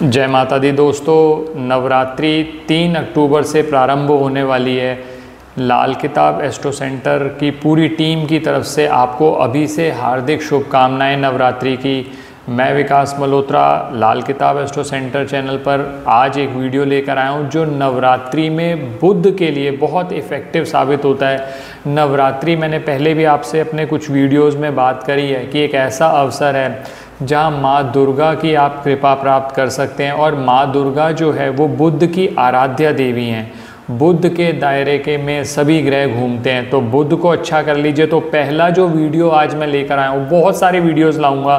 जय माता दी। दोस्तों, नवरात्रि तीन अक्टूबर से प्रारंभ होने वाली है। लाल किताब एस्ट्रो सेंटर की पूरी टीम की तरफ़ से आपको अभी से हार्दिक शुभकामनाएँ नवरात्रि की। मैं विकास मल्होत्रा, लाल किताब एस्ट्रो सेंटर चैनल पर आज एक वीडियो लेकर आया हूँ, जो नवरात्रि में बुद्ध के लिए बहुत इफ़ेक्टिव साबित होता है। नवरात्रि, मैंने पहले भी आपसे अपने कुछ वीडियोस में बात करी है कि एक ऐसा अवसर है जहाँ माँ दुर्गा की आप कृपा प्राप्त कर सकते हैं और माँ दुर्गा जो है वो बुद्ध की आराध्या देवी हैं। बुद्ध के दायरे के में सभी ग्रह घूमते हैं। तो बुद्ध को अच्छा कर लीजिए। तो पहला जो वीडियो आज मैं लेकर आया हूँ, बहुत सारे वीडियोस लाऊँगा।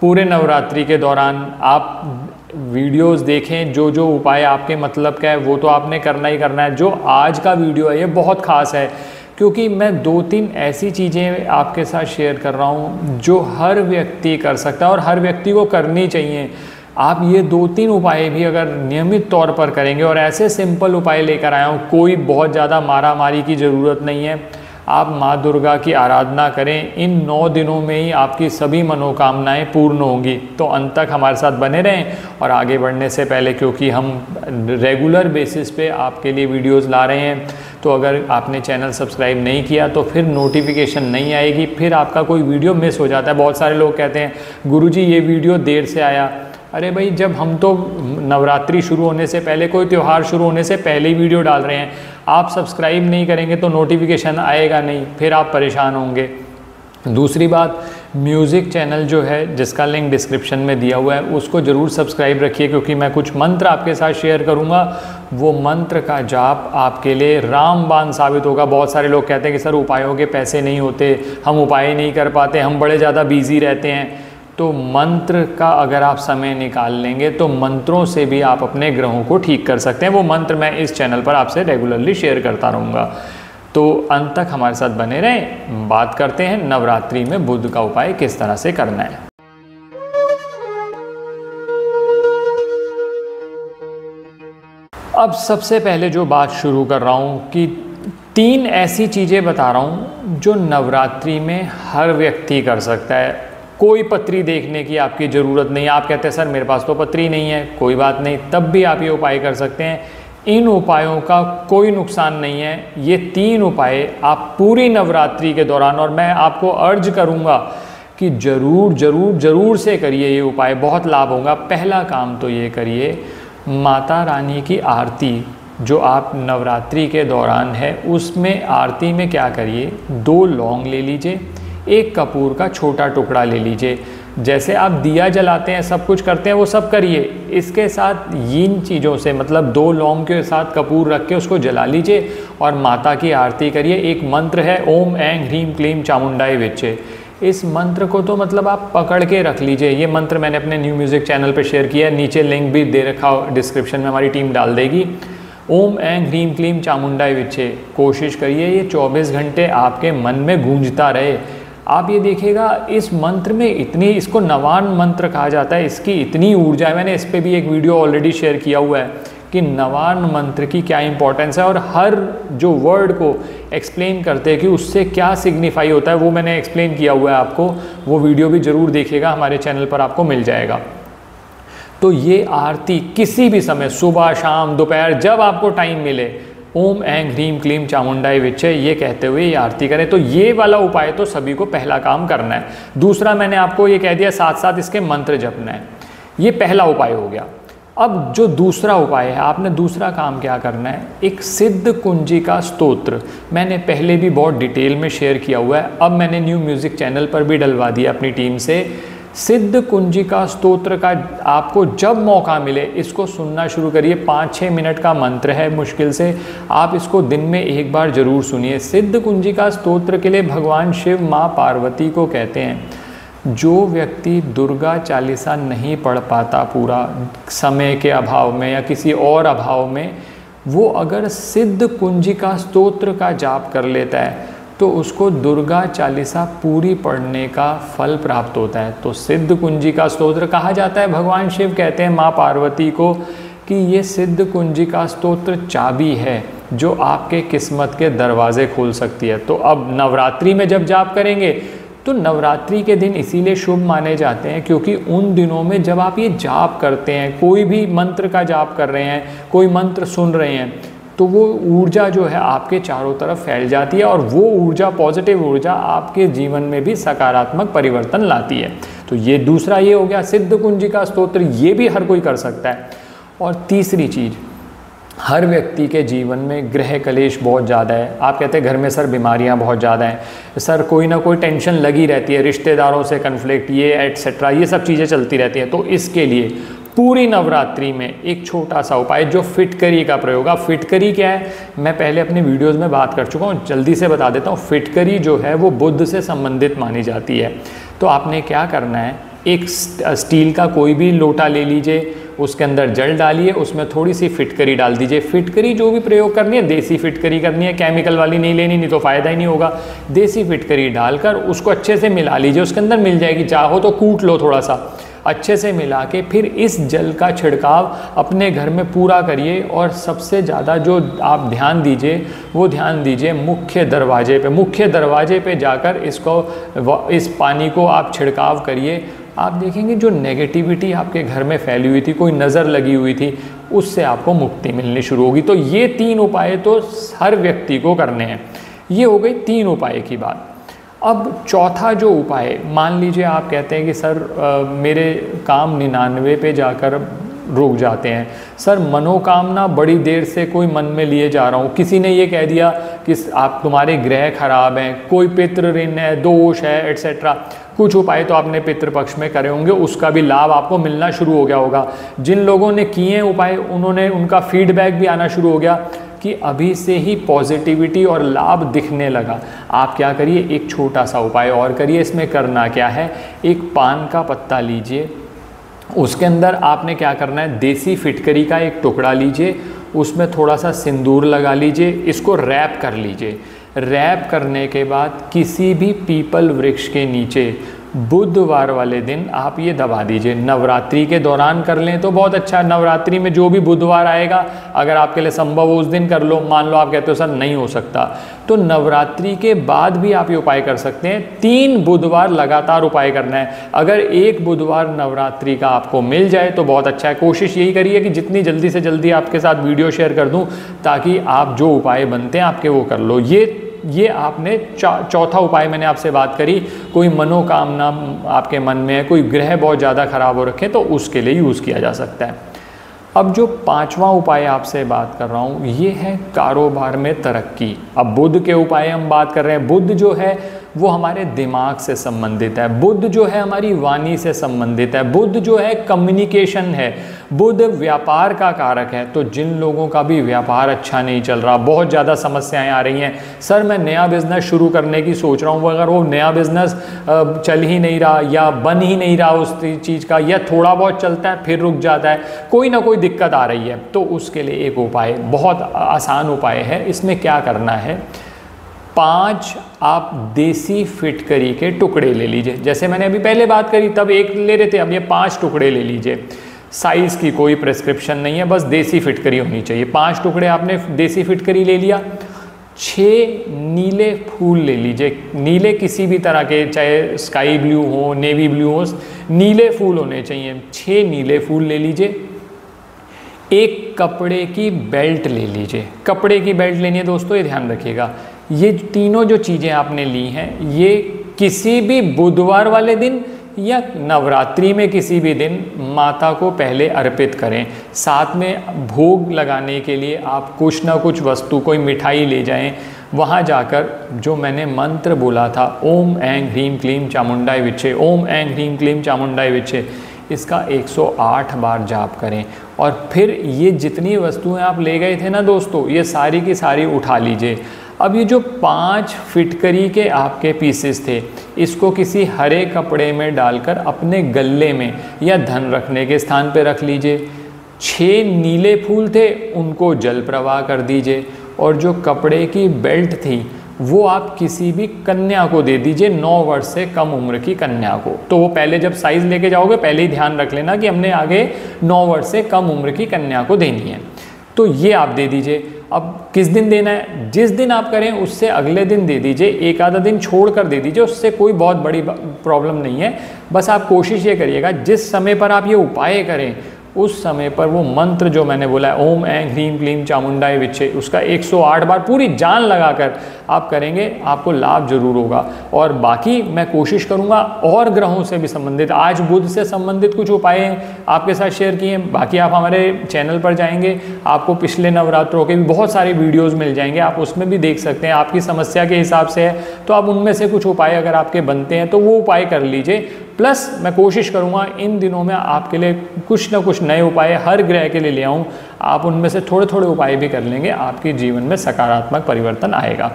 पूरे नवरात्रि के दौरान आप वीडियोस देखें जो जो उपाय आपके मतलब का है, वो तो आपने करना ही करना है। जो आज का वीडियो है, ये बहुत ख़ास है। क्योंकि मैं दो तीन ऐसी चीज़ें आपके साथ शेयर कर रहा हूँ जो हर व्यक्ति कर सकता है और हर व्यक्ति को करनी चाहिए। आप ये दो तीन उपाय भी अगर नियमित तौर पर करेंगे और ऐसे सिंपल उपाय लेकर आया हूँ, कोई बहुत ज़्यादा मारा मारी की ज़रूरत नहीं है। आप माँ दुर्गा की आराधना करें। इन नौ दिनों में ही आपकी सभी मनोकामनाएँ पूर्ण होंगी। तो अंत तक हमारे साथ बने रहें और आगे बढ़ने से पहले क्योंकि हम रेगुलर बेसिस पे आपके लिए वीडियोस ला रहे हैं। तो अगर आपने चैनल सब्सक्राइब नहीं किया तो फिर नोटिफिकेशन नहीं आएगी। फिर आपका कोई वीडियो मिस हो जाता है। बहुत सारे लोग कहते हैं, गुरुजी, ये वीडियो देर से आया। अरे भाई, जब हम तो नवरात्रि शुरू होने से पहले, कोई त्यौहार शुरू होने से पहले ही वीडियो डाल रहे हैं। आप सब्सक्राइब नहीं करेंगे तो नोटिफिकेशन आएगा नहीं, फिर आप परेशान होंगे। दूसरी बात म्यूज़िक चैनल जो है, जिसका लिंक डिस्क्रिप्शन में दिया हुआ है, उसको ज़रूर सब्सक्राइब रखिए, क्योंकि मैं कुछ मंत्र आपके साथ शेयर करूँगा। वो मंत्र का जाप आपके लिए रामबान साबित होगा। बहुत सारे लोग कहते हैं कि, सर, उपायों के पैसे नहीं होते, हम उपाय नहीं कर पाते, हम बड़े ज़्यादा बिज़ी रहते हैं। तो मंत्र का अगर आप समय निकाल लेंगे तो मंत्रों से भी आप अपने ग्रहों को ठीक कर सकते हैं। वो मंत्र मैं इस चैनल पर आपसे रेगुलरली शेयर करता रहूँगा। तो अंत तक हमारे साथ बने रहें। बात करते हैं नवरात्रि में बुद्ध का उपाय किस तरह से करना है। अब सबसे पहले जो बात शुरू कर रहा हूँ कि तीन ऐसी चीज़ें बता रहा हूँ जो नवरात्रि में हर व्यक्ति कर सकता है। कोई पत्री देखने की आपकी ज़रूरत नहीं। आप कहते हैं, सर, मेरे पास तो पत्री नहीं है। कोई बात नहीं, तब भी आप ये उपाय कर सकते हैं। इन उपायों का कोई नुकसान नहीं है। ये तीन उपाय आप पूरी नवरात्रि के दौरान, और मैं आपको अर्ज़ करूँगा कि ज़रूर ज़रूर ज़रूर से करिए ये उपाय। बहुत लाभ होगा। पहला काम तो ये करिए, माता रानी की आरती जो आप नवरात्रि के दौरान है, उसमें आरती में क्या करिए? दो लौंग ले लीजिए। एक कपूर का छोटा टुकड़ा ले लीजिए। जैसे आप दिया जलाते हैं, सब कुछ करते हैं, वो सब करिए। इसके साथ इन चीज़ों से मतलब दो लौंग के साथ कपूर रख के उसको जला लीजिए और माता की आरती करिए। एक मंत्र है, ओम एंग ह्रीम क्लीम चामुंडाई विचे इस मंत्र को तो मतलब आप पकड़ के रख लीजिए। ये मंत्र मैंने अपने न्यू म्यूज़िक चैनल पर शेयर किया है, नीचे लिंक भी दे रखा हो, डिस्क्रिप्शन में हमारी टीम डाल देगी। ओम एंग ह्रीम क्लीम चामुंडाई विच्छे कोशिश करिए ये 24 घंटे आपके मन में गूंजता रहे। आप ये देखिएगा, इस मंत्र में इतनी, इसको नवान मंत्र कहा जाता है, इसकी इतनी ऊर्जा है। मैंने इस पर भी एक वीडियो ऑलरेडी शेयर किया हुआ है कि नवान मंत्र की क्या इंपॉर्टेंस है और हर जो वर्ड को एक्सप्लेन करते हैं कि उससे क्या सिग्निफाई होता है, वो मैंने एक्सप्लेन किया हुआ है आपको। वो वीडियो भी ज़रूर देखिएगा, हमारे चैनल पर आपको मिल जाएगा। तो ये आरती किसी भी समय, सुबह, शाम, दोपहर, जब आपको टाइम मिले ओम एंग ह्रीम क्लीम चामुंडाई विचय ये कहते हुए ये आरती करें। तो ये वाला उपाय तो सभी को पहला काम करना है। दूसरा मैंने आपको ये कह दिया साथ साथ इसके मंत्र जपना है। ये पहला उपाय हो गया। अब जो दूसरा उपाय है, आपने दूसरा काम क्या करना है? एक सिद्ध कुंजी का स्तोत्र। मैंने पहले भी बहुत डिटेल में शेयर किया हुआ है। अब मैंने न्यू म्यूज़िक चैनल पर भी डलवा दिया अपनी टीम से। सिद्ध कुंजिका स्तोत्र का आपको जब मौका मिले, इसको सुनना शुरू करिए। पाँच छः मिनट का मंत्र है मुश्किल से। आप इसको दिन में एक बार ज़रूर सुनिए। सिद्ध कुंजिका स्तोत्र के लिए भगवान शिव माँ पार्वती को कहते हैं, जो व्यक्ति दुर्गा चालीसा नहीं पढ़ पाता पूरा समय के अभाव में या किसी और अभाव में, वो अगर सिद्ध कुंजिका स्तोत्र का जाप कर लेता है तो उसको दुर्गा चालीसा पूरी पढ़ने का फल प्राप्त होता है। तो सिद्ध कुंजी का स्तोत्र कहा जाता है। भगवान शिव कहते हैं माँ पार्वती को कि ये सिद्ध कुंजी का स्तोत्र चाबी है, जो आपके किस्मत के दरवाजे खोल सकती है। तो अब नवरात्रि में जब जाप करेंगे तो नवरात्रि के दिन इसीलिए शुभ माने जाते हैं, क्योंकि उन दिनों में जब आप ये जाप करते हैं, कोई भी मंत्र का जाप कर रहे हैं, कोई मंत्र सुन रहे हैं तो वो ऊर्जा जो है आपके चारों तरफ़ फैल जाती है और वो ऊर्जा पॉजिटिव ऊर्जा आपके जीवन में भी सकारात्मक परिवर्तन लाती है। तो ये दूसरा ये हो गया सिद्ध कुंजी का स्तोत्र, ये भी हर कोई कर सकता है। और तीसरी चीज़, हर व्यक्ति के जीवन में ग्रह कलेश बहुत ज़्यादा है। आप कहते हैं घर में सर बीमारियाँ बहुत ज़्यादा हैं, सर कोई ना कोई टेंशन लगी रहती है, रिश्तेदारों से कन्फ्लिक्ट ये एट्सेट्रा ये सब चीज़ें चलती रहती हैं। तो इसके लिए पूरी नवरात्रि में एक छोटा सा उपाय जो फिटकरी का प्रयोग अब फिटकरी क्या है? मैं पहले अपने वीडियोज़ में बात कर चुका हूँ, जल्दी से बता देता हूँ। फिटकरी जो है, वो बुद्ध से संबंधित मानी जाती है। तो आपने क्या करना है? एक स्टील का कोई भी लोटा ले लीजिए, उसके अंदर जल डालिए, उसमें थोड़ी सी फिटकरी डाल दीजिए। फिटकरी जो भी प्रयोग करनी है, देसी फिटकरी करनी है, केमिकल वाली नहीं लेनी, नहीं तो फ़ायदा ही नहीं होगा। देसी फिटकरी डालकर उसको अच्छे से मिला लीजिए, उसके अंदर मिल जाएगी। चाहो तो कूट लो थोड़ा सा। अच्छे से मिला के फिर इस जल का छिड़काव अपने घर में पूरा करिए और सबसे ज़्यादा जो आप ध्यान दीजिए, वो ध्यान दीजिए मुख्य दरवाजे पे। मुख्य दरवाजे पे जाकर इसको इस पानी को आप छिड़काव करिए। आप देखेंगे जो नेगेटिविटी आपके घर में फैली हुई थी, कोई नज़र लगी हुई थी, उससे आपको मुक्ति मिलनी शुरू होगी। तो ये तीन उपाय तो हर व्यक्ति को करने हैं। ये हो गई तीन उपाय की बात। अब चौथा जो उपाय मान लीजिए आप कहते हैं कि सर आ, मेरे काम निन्यानवे पे जाकर रुक जाते हैं। सर मनोकामना बड़ी देर से कोई मन में लिए जा रहा हूँ। किसी ने ये कह दिया कि आप तुम्हारे ग्रह खराब हैं कोई पितृ ऋण है दोष है एट्सेट्रा कुछ उपाय तो आपने पितृपक्ष में करे होंगे उसका भी लाभ आपको मिलना शुरू हो गया होगा। जिन लोगों ने किए उपाय उन्होंने उनका फीडबैक भी आना शुरू हो गया। कि अभी से ही पॉजिटिविटी और लाभ दिखने लगा। आप क्या करिए, एक छोटा सा उपाय और करिए, इसमें करना क्या है? एक पान का पत्ता लीजिए। उसके अंदर आपने क्या करना है? देसी फिटकरी का एक टुकड़ा लीजिए। उसमें थोड़ा सा सिंदूर लगा लीजिए। इसको रैप कर लीजिए। रैप करने के बाद किसी भी पीपल वृक्ष के नीचे बुधवार वाले दिन आप ये दबा दीजिए। नवरात्रि के दौरान कर लें तो बहुत अच्छा नवरात्रि में जो भी बुधवार आएगा, अगर आपके लिए संभव हो उस दिन कर लो। मान लो आप कहते हो, सर, नहीं हो सकता। तो नवरात्रि के बाद भी आप ये उपाय कर सकते हैं। तीन बुधवार लगातार उपाय करना है। अगर एक बुधवार नवरात्रि का आपको मिल जाए तो बहुत अच्छा है। कोशिश यही करिए कि जितनी जल्दी से जल्दी आपके साथ वीडियो शेयर कर दूँ, ताकि आप जो उपाय बनते हैं, आपके वो कर लो। ये ये आपने चौथा उपाय मैंने आपसे बात करी, कोई मनोकामना आपके मन में है, कोई ग्रह बहुत ज़्यादा खराब हो रखे तो उसके लिए यूज़ किया जा सकता है। अब जो पांचवा उपाय आपसे बात कर रहा हूँ, ये है कारोबार में तरक्की। अब बुद्ध के उपाय हम बात कर रहे हैं। बुद्ध जो है वो हमारे दिमाग से संबंधित है। बुद्ध जो है हमारी वाणी से संबंधित है। बुद्ध जो है कम्युनिकेशन है। बुद्ध व्यापार का कारक है। तो जिन लोगों का भी व्यापार अच्छा नहीं चल रहा, बहुत ज़्यादा समस्याएँ आ रही हैं। सर, मैं नया बिज़नेस शुरू करने की सोच रहा हूँ। अगर वो नया बिज़नेस चल ही नहीं रहा या बन ही नहीं रहा उस चीज़ का या थोड़ा बहुत चलता है, फिर रुक जाता है। कोई ना कोई दिक्कत आ रही है। तो उसके लिए एक उपाय, बहुत आसान उपाय है। इसमें क्या करना है? पाँच आप देसी फिटकरी के टुकड़े ले लीजिए। जैसे मैंने अभी पहले बात करी, तब एक ले रहे थे, अब ये पाँच टुकड़े ले लीजिए। साइज़ की कोई प्रेस्क्रिप्शन नहीं है, बस देसी फिटकरी होनी चाहिए। पाँच टुकड़े आपने देसी फिटकरी ले लिया। छः नीले फूल ले लीजिए। नीले किसी भी तरह के, चाहे स्काई ब्लू हो नेवी ब्लू हो, नीले फूल होने चाहिए। छः नीले फूल ले लीजिए। एक कपड़े की बेल्ट ले लीजिए। कपड़े की बेल्ट लेनी है दोस्तों, ये ध्यान रखिएगा। ये तीनों जो चीज़ें आपने ली हैं, ये किसी भी बुधवार वाले दिन या नवरात्रि में किसी भी दिन माता को पहले अर्पित करें। साथ में भोग लगाने के लिए आप कुछ ना कुछ वस्तु, कोई मिठाई ले जाएँ। वहाँ जाकर जो मैंने मंत्र बोला था, ओम एंग ह्रीम क्लीम चामुंडाई विच्छे, ओम एंग ह्रीम क्लीम चामुंडाई विच्छे, इसका 108 बार जाप करें। और फिर ये जितनी वस्तुएँ आप ले गए थे ना दोस्तों, ये सारी की सारी उठा लीजिए। अब ये जो पाँच फिटकरी के आपके पीसेस थे, इसको किसी हरे कपड़े में डालकर अपने गले में या धन रखने के स्थान पर रख लीजिए। छः नीले फूल थे, उनको जल प्रवाह कर दीजिए। और जो कपड़े की बेल्ट थी, वो आप किसी भी कन्या को दे दीजिए, नौ वर्ष से कम उम्र की कन्या को। तो वो पहले जब साइज़ लेके जाओगे, पहले ही ध्यान रख लेना कि हमने आगे नौ वर्ष से कम उम्र की कन्या को देनी है। तो ये आप दे दीजिए। अब किस दिन देना है? जिस दिन आप करें, उससे अगले दिन दे दीजिए। एक आधा दिन छोड़ कर दे दीजिए, उससे कोई बहुत बड़ी प्रॉब्लम नहीं है। बस आप कोशिश ये करिएगा, जिस समय पर आप ये उपाय करें उस समय पर वो मंत्र जो मैंने बोला है, ओम ऐं ह्रीम क्लीम चामुंडाई विच्छे, उसका 108 बार पूरी जान लगाकर आप करेंगे, आपको लाभ ज़रूर होगा। और बाकी मैं कोशिश करूँगा और ग्रहों से भी संबंधित, आज बुध से संबंधित कुछ उपाय आपके साथ शेयर किए। बाकी आप हमारे चैनल पर जाएँगे, आपको पिछले नवरात्रों के भी बहुत सारे वीडियोज़ मिल जाएँगे, आप उसमें भी देख सकते हैं, आपकी समस्या के हिसाब से है तो आप उनमें से कुछ उपाय अगर आपके बनते हैं तो वो उपाय कर लीजिए। प्लस मैं कोशिश करूँगा इन दिनों में आपके लिए कुछ ना कुछ नए उपाय हर ग्रह के लिए ले आऊँ। आप उनमें से थोड़े थोड़े उपाय भी कर लेंगे, आपके जीवन में सकारात्मक परिवर्तन आएगा।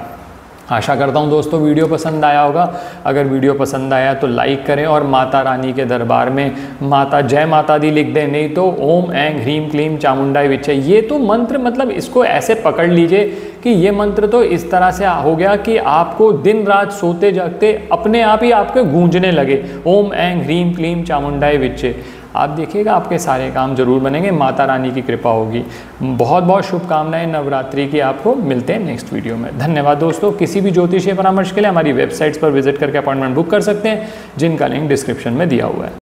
आशा करता हूँ दोस्तों वीडियो पसंद आया होगा। अगर वीडियो पसंद आया तो लाइक करें और माता रानी के दरबार में माता जय माता दी लिख दें, नहीं तो ओम एंग ह्रीम क्लीम चामुंडाई विचय ये तो मंत्र मतलब इसको ऐसे पकड़ लीजिए कि ये मंत्र तो इस तरह से हो गया कि आपको दिन रात सोते जागते अपने आप ही आपके गूंजने लगे। ओम एंग ह्रीम क्लीम चामुंडाई विचय आप देखिएगा, आपके सारे काम ज़रूर बनेंगे, माता रानी की कृपा होगी। बहुत बहुत शुभकामनाएँ नवरात्रि की आपको, मिलते हैं नेक्स्ट वीडियो में। धन्यवाद दोस्तों, किसी भी ज्योतिषीय परामर्श के लिए हमारी वेबसाइट्स पर विज़िट करके अपॉइंटमेंट बुक कर सकते हैं, जिनका लिंक डिस्क्रिप्शन में दिया हुआ है।